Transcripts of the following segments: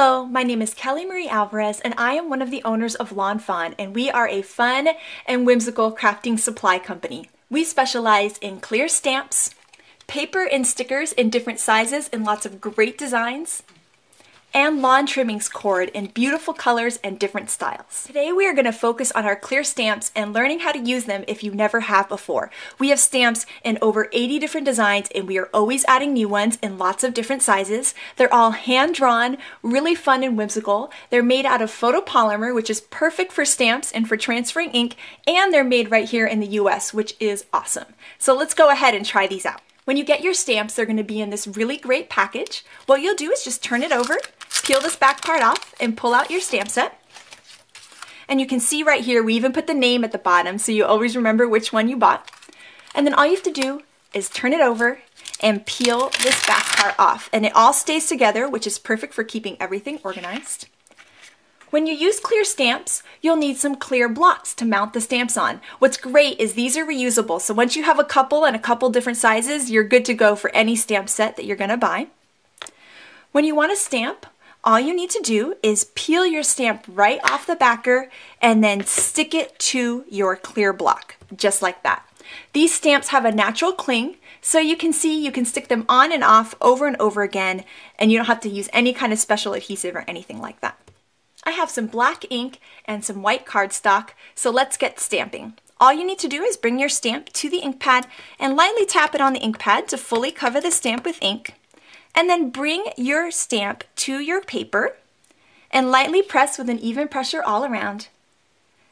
Hello, my name is Kelly Marie Alvarez and I am one of the owners of Lawn Fawn and we are a fun and whimsical crafting supply company. We specialize in clear stamps, paper and stickers in different sizes and lots of great designs, and lawn trimmings cord in beautiful colors and different styles. Today we are going to focus on our clear stamps and learning how to use them if you never have before. We have stamps in over 80 different designs and we are always adding new ones in lots of different sizes. They're all hand drawn, really fun and whimsical. They're made out of photopolymer which is perfect for stamps and for transferring ink and they're made right here in the US which is awesome. So let's go ahead and try these out. When you get your stamps, they're going to be in this really great package. What you'll do is just turn it over, peel this back part off, and pull out your stamp set. And you can see right here, we even put the name at the bottom so you always remember which one you bought. And then all you have to do is turn it over and peel this back part off. And it all stays together, which is perfect for keeping everything organized. When you use clear stamps, you'll need some clear blocks to mount the stamps on. What's great is these are reusable, so once you have a couple and a couple different sizes, you're good to go for any stamp set that you're gonna buy. When you want a stamp, all you need to do is peel your stamp right off the backer and then stick it to your clear block, just like that. These stamps have a natural cling, so you can see you can stick them on and off over and over again, and you don't have to use any kind of special adhesive or anything like that. I have some black ink and some white cardstock, so let's get stamping. All you need to do is bring your stamp to the ink pad and lightly tap it on the ink pad to fully cover the stamp with ink. And then bring your stamp to your paper and lightly press with an even pressure all around.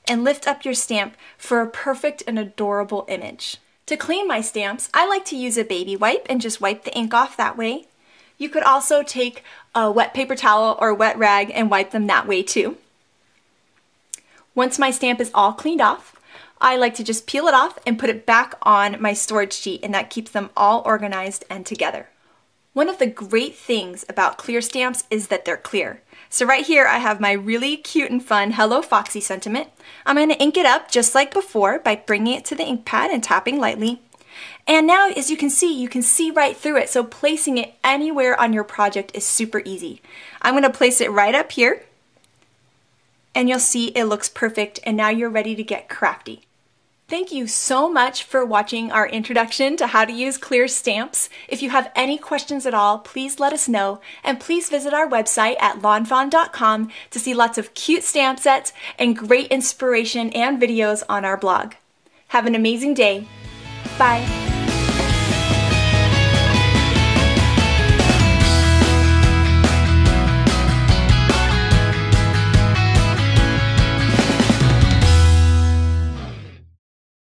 And lift up your stamp for a perfect and adorable image. To clean my stamps, I like to use a baby wipe and just wipe the ink off that way. You could also take a wet paper towel or wet rag and wipe them that way too. Once my stamp is all cleaned off, I like to just peel it off and put it back on my storage sheet and that keeps them all organized and together. One of the great things about clear stamps is that they're clear. So right here I have my really cute and fun Hello Foxy sentiment. I'm going to ink it up just like before by bringing it to the ink pad and tapping lightly. And now, as you can see, you can see right through it, so placing it anywhere on your project is super easy. I'm going to place it right up here, and you'll see it looks perfect, and now you're ready to get crafty. Thank you so much for watching our introduction to how to use clear stamps. If you have any questions at all, please let us know. And please visit our website at lawnfawn.com to see lots of cute stamp sets and great inspiration and videos on our blog. Have an amazing day. Bye.